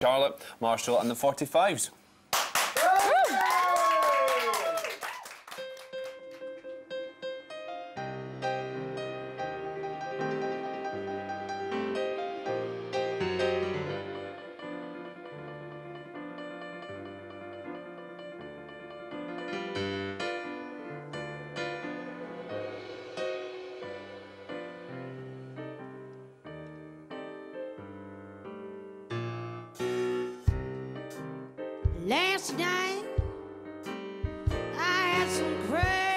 Charlotte, Marshall and the 45s. Last night I had some crazy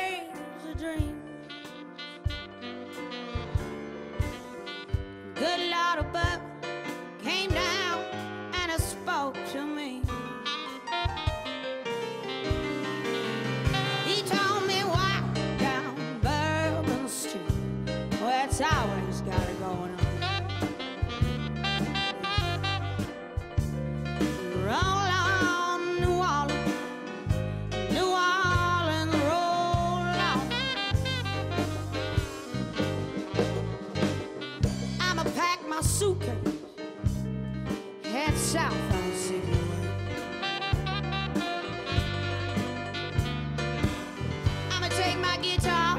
south on Seawood. I'ma take my guitar.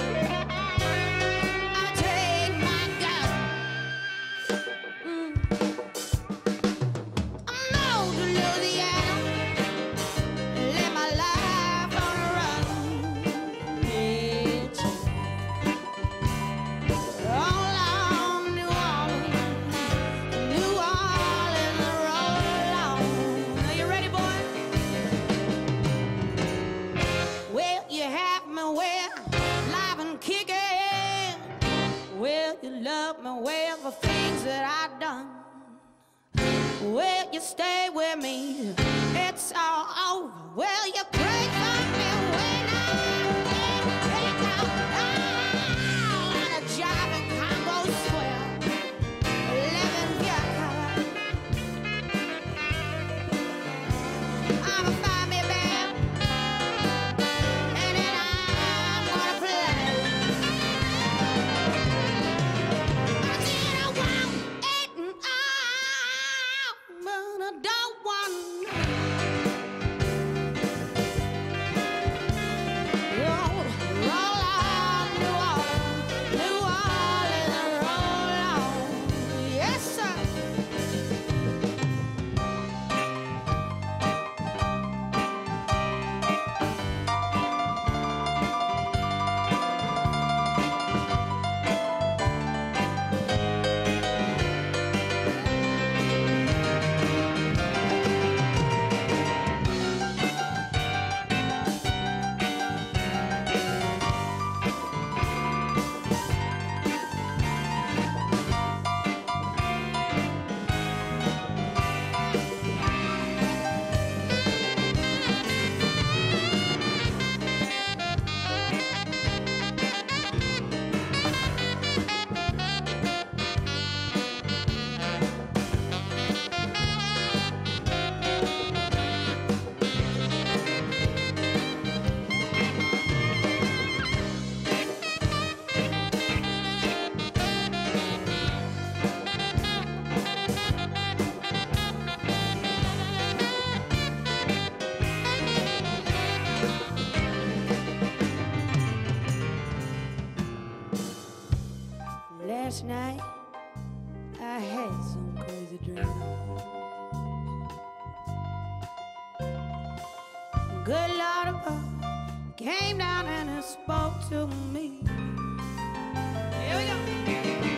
I'ma take my gun. Mm. away the things that I've done. Will you stay with me? It's all over. Will you pray? last night I had some crazy dream. Good Lord above came down and spoke to me. Here we go.